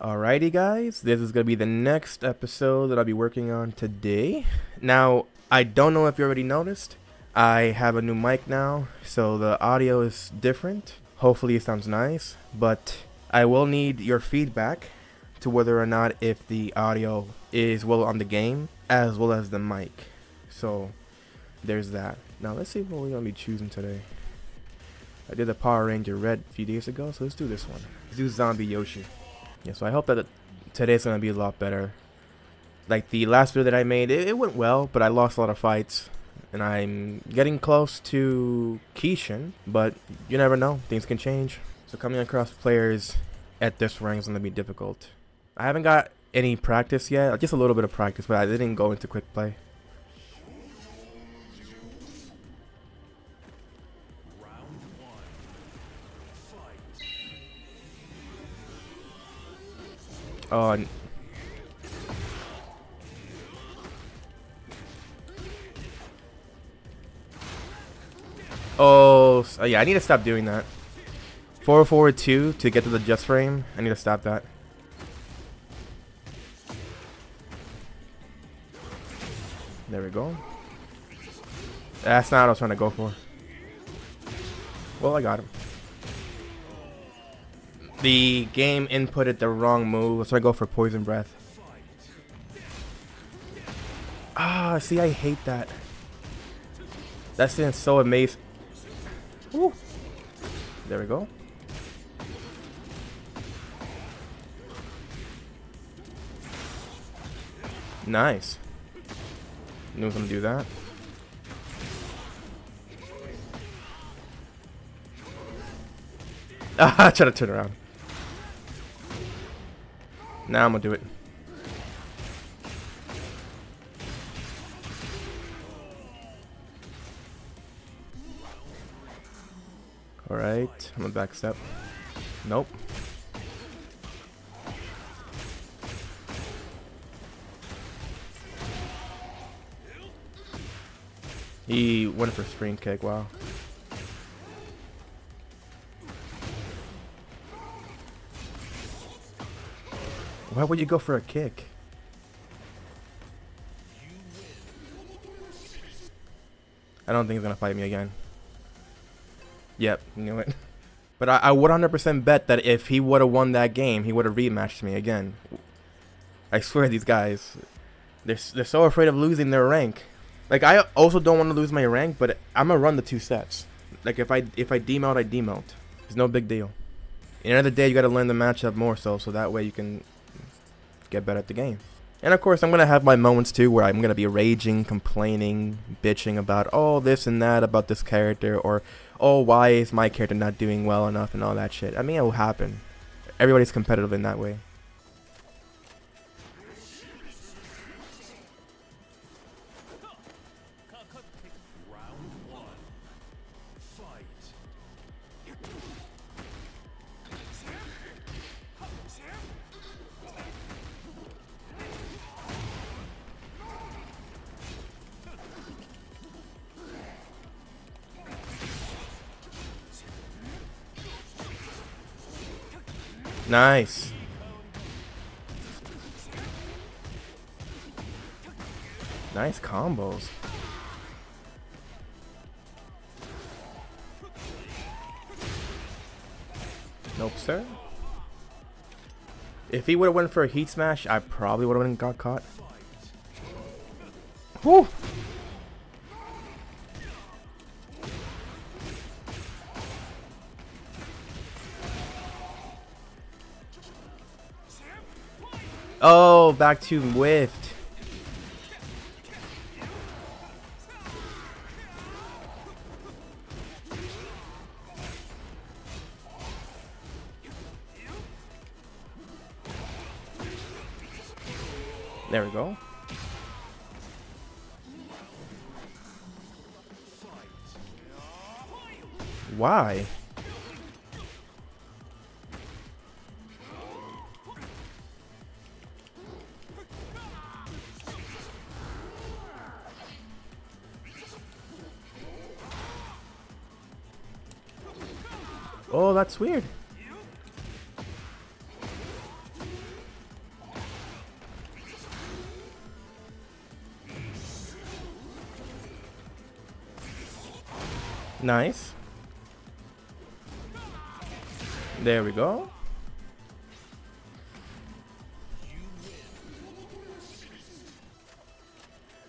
Alrighty guys, this is going to be the next episode that I'll be working on today. Now, I don't know if you already noticed, I have a new mic now, so the audio is different. Hopefully it sounds nice, but I will need your feedback to whether or not if the audio is well on the game as well as the mic. So there's that. Now let's see what we're to be choosing today. I did the Power Ranger Red a few days ago, so let's do this one. Let's do Zombie Yoshi. Yeah, so I hope that today's to be a lot better. Like the last video that I made, it, it, went well, but I lost a lot of fights. And I'm getting close to Kishin, but you never know. Things can change. So coming across players at this rank is to be difficult. I haven't got any practice yet, just a little bit of practice, but I didn't go into quick play. Oh. Oh, yeah, I need to stop doing that. Forward forward 2 to get to the just frame. I need to stop that. There we go. That's not what I was trying to go for. Well, I got him the game inputted the wrong move, so I go for Poison Breath. Ah, see, I hate that. That seems so amazing. There we go. Nice. Knew I gonna do that. Ah, try to turn around. Now I'm gonna do it. Alright, I'm gonna back step. Nope. He went for spring kick, wow. Why would you go for a kick? I don't think he's gonna fight me again. Yep, knew it. But I, I would 100% bet that if he would have won that game, he would have rematched me again. I swear these guys, they're, they're so afraid of losing their rank. Like, I also don't want to lose my rank, but I'm to run the two sets. Like, if I if I demount, I demount. It's no big deal. The day, you got to learn the matchup more so, so that way you can get better at the game. And of course, I'm going to have my moments too where I'm going to be raging, complaining, bitching about, oh, this and that about this character, or, oh, why is my character not doing well enough and all that shit. I mean, it will happen. Everybody's competitive in that way. Nice. Nice combos. Nope, sir. If he would have went for a heat smash, I probably would have got caught. Whew. Oh, back to whiffed. That's weird. Nice. There we go.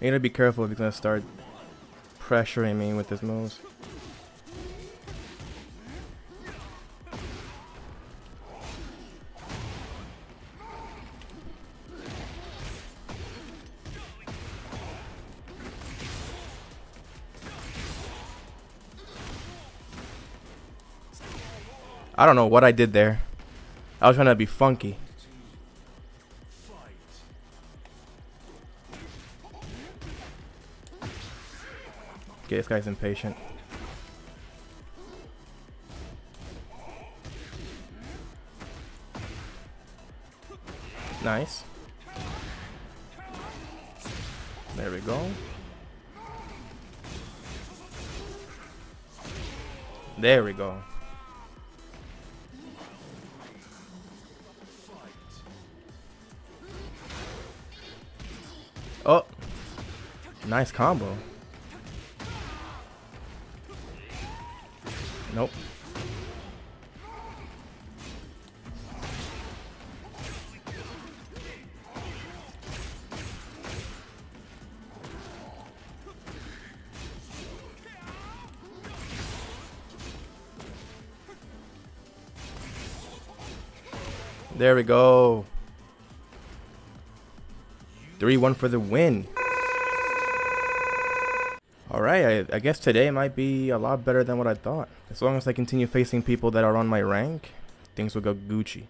You gotta be careful if he's gonna start pressuring me with his moves. I don't know what I did there. I was trying to be funky. Okay, this guy's impatient. Nice. There we go. There we go. Nice combo. Nope. There we go. 3-1 for the win. Alright, I, I, guess today might be a lot better than what I thought. As long as I continue facing people that are on my rank, things will go Gucci.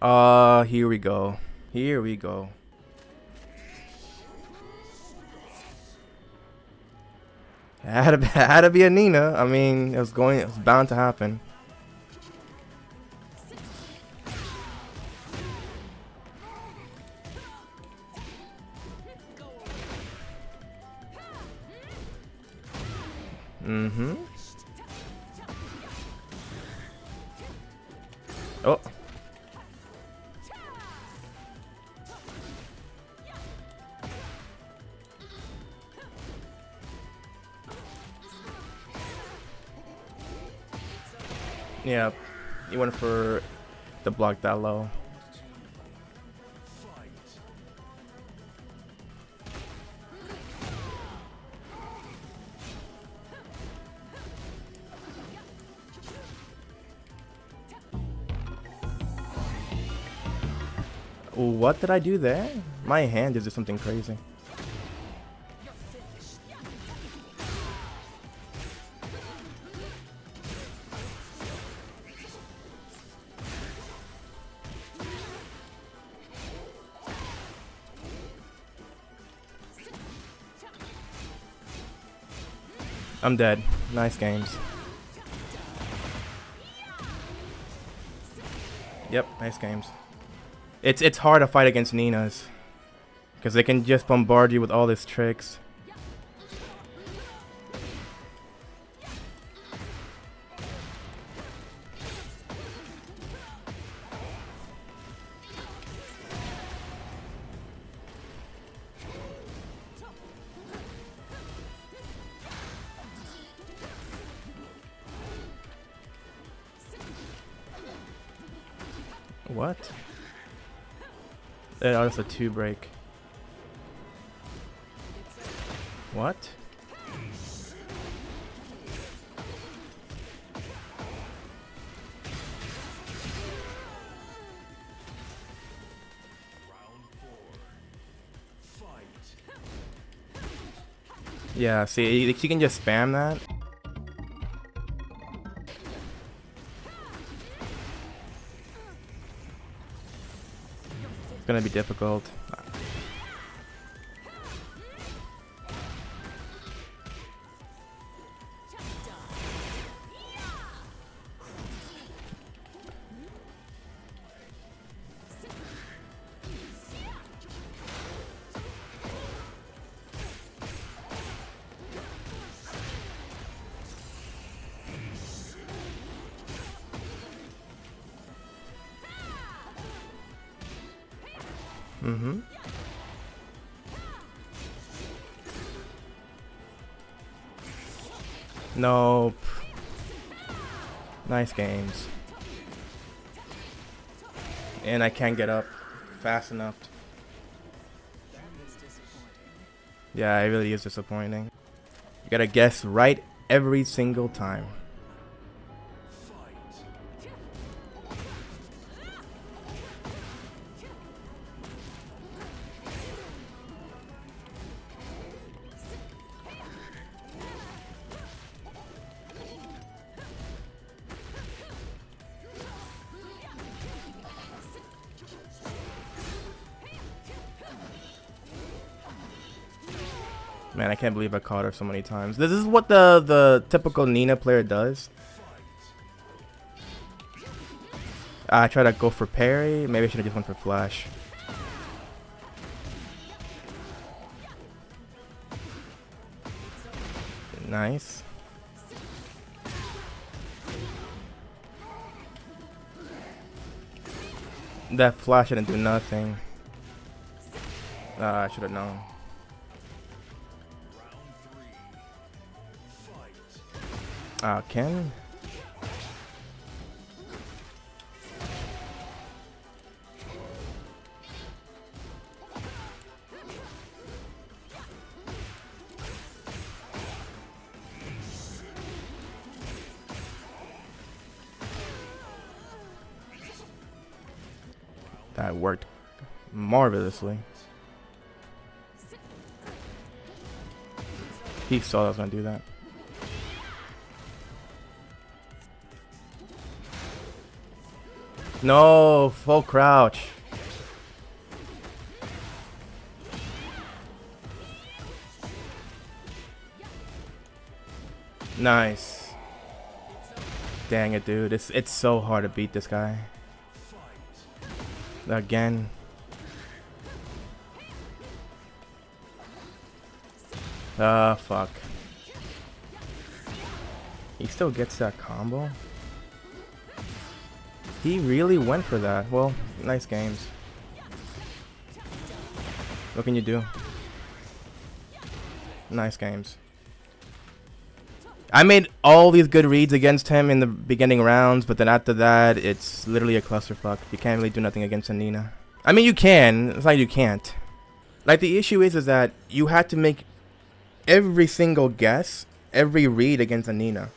Ah, uh, here we go. Here we go. Had to, had to be a Nina. I mean, it was going, it was bound to happen. That low. What did I do there? My hand is just something crazy. I'm dead. Nice games. Yep, nice games. It's it's hard to fight against Ninas. Because they can just bombard you with all these tricks. Oh, that's a two break. What? Yeah, see, you can just spam that. Gonna be difficult. Mm-hmm. Nope. Nice games. And I can't get up fast enough. Yeah, it really is disappointing. You gotta guess right every single time. Man, I can't believe I caught her so many times. This is what the, the typical Nina player does. I try to go for parry. Maybe I should have just went for flash. Nice. That flash didn't do nothing. Uh, I should have known. Uh, Ken? That worked marvelously. He saw I was gonna do that. No, full crouch. Nice. Dang it, dude. It's it's so hard to beat this guy. Again. Ah, uh, fuck. He still gets that combo? He really went for that. Well, nice games. What can you do? Nice games. I made all these good reads against him in the beginning rounds, but then after that, it's literally a clusterfuck. You can't really do nothing against a Nina. I mean, you can. It's like you can't. Like, the issue is, is that you had to make every single guess, every read against a Nina.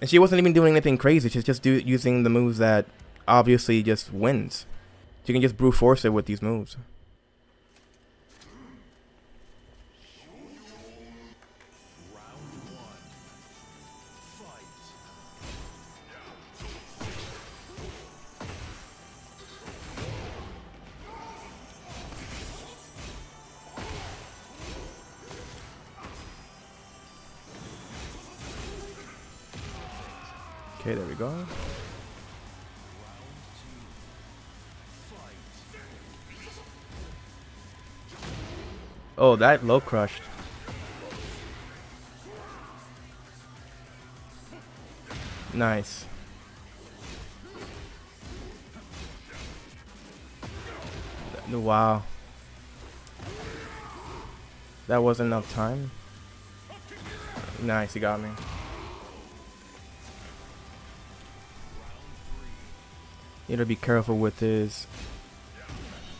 And she wasn't even doing anything crazy. She's just do, using the moves that obviously just wins. She can just brute force it with these moves. Okay, there we go. Oh, that low crushed. Nice. Wow. That wasn't enough time. Nice, he got me. Need to be careful with this.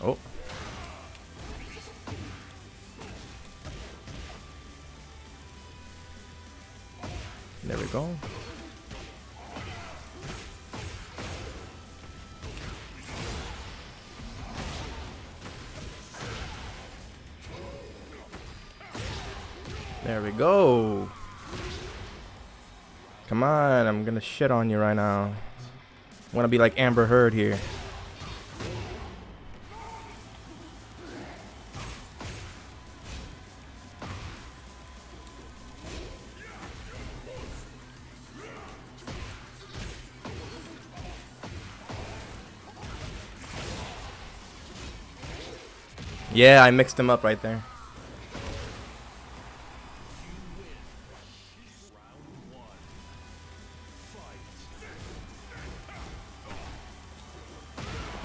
Oh. There we go. There we go. Come on, I'm gonna shit on you right now. Want to be like Amber Heard here. Yeah, I mixed them up right there.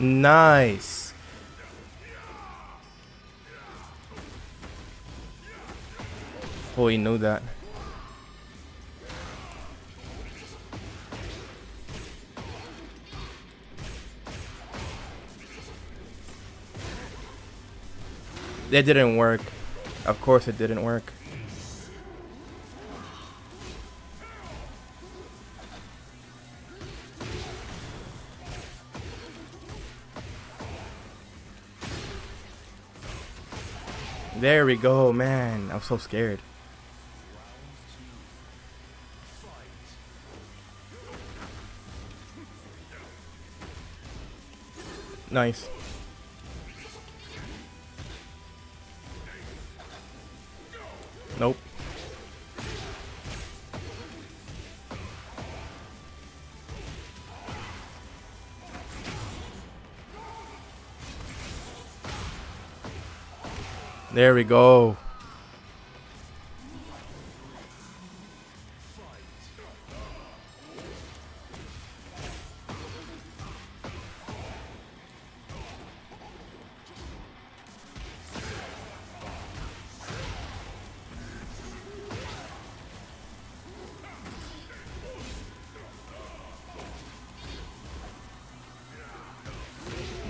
Nice. Oh, he knew that. That didn't work. Of course it didn't work. There we go, man. I'm so scared. Nice. Nope. There we go.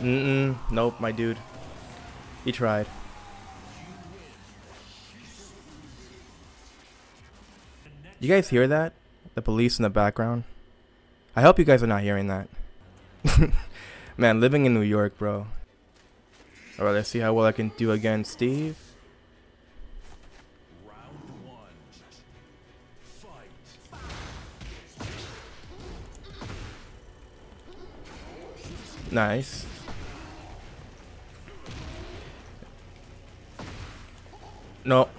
Mm-mm. Nope, my dude. He tried. You guys hear that? The police in the background? I hope you guys are not hearing that. Man, living in New York, bro. Alright, let's see how well I can do against Steve. Nice. No.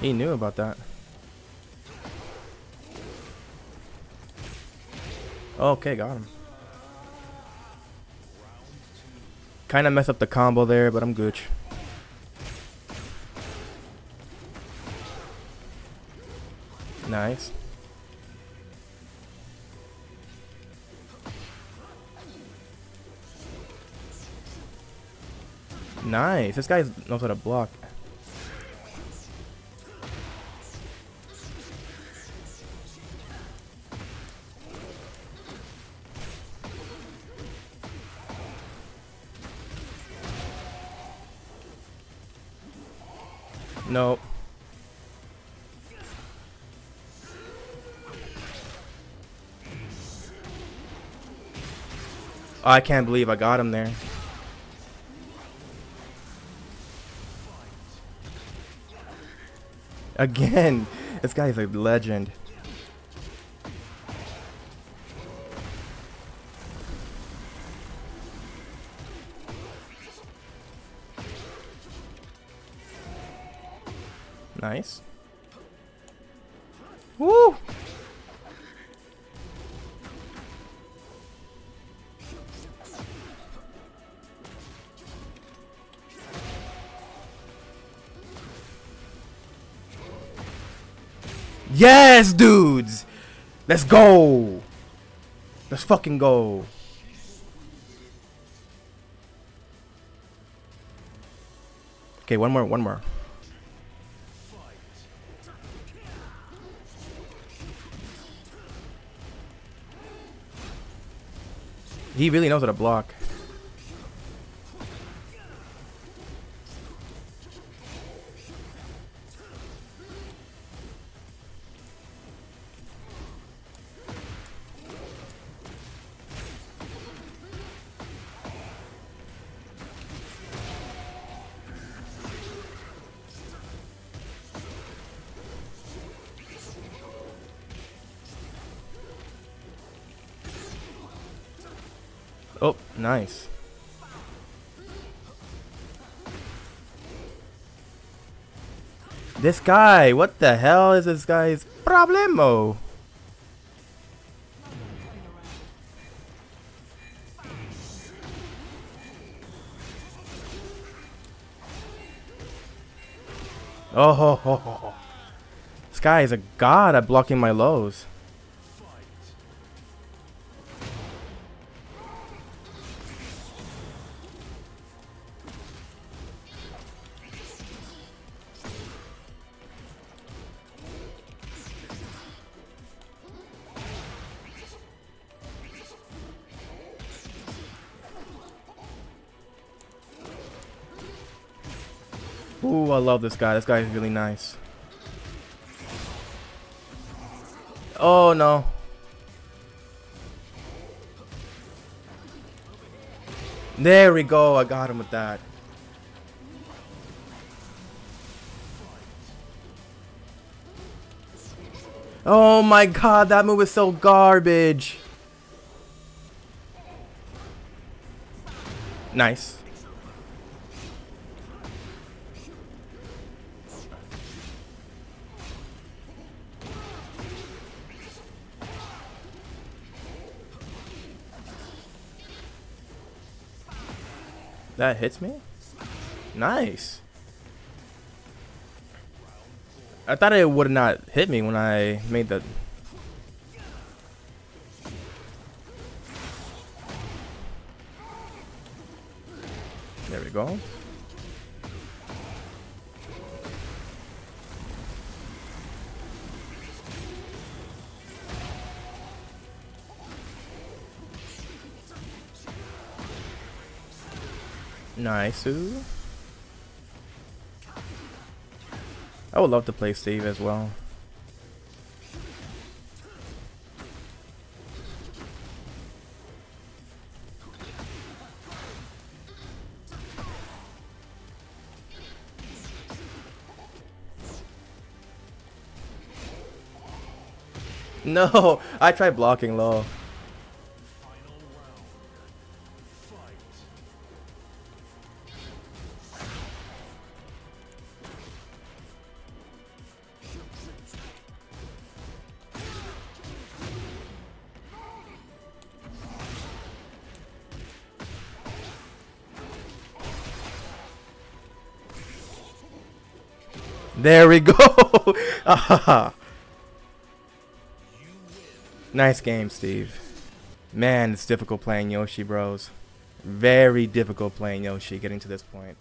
He knew about that. Okay, got him. Kind of messed up the combo there, but I'm gooch. Nice. Nice. This guy knows how to block. Nope. Oh, I can't believe I got him there. Again, this guy is a legend. Yes, dudes! Let's go! Let's fucking go. Okay, one more, one more. He really knows how to block. Oh, nice. This guy, what the hell is this guy's problemo? Oh, ho, ho, ho. this guy is a god at blocking my lows. Ooh, I love this guy. This guy is really nice. Oh, no. There we go. I got him with that. Oh my god, that move is so garbage. Nice. That hits me? Nice. I thought it would not hit me when I made the... Nice. I would love to play Steve as well. No, I tried blocking low. There we go. nice game, Steve. Man, it's difficult playing Yoshi, bros. Very difficult playing Yoshi getting to this point.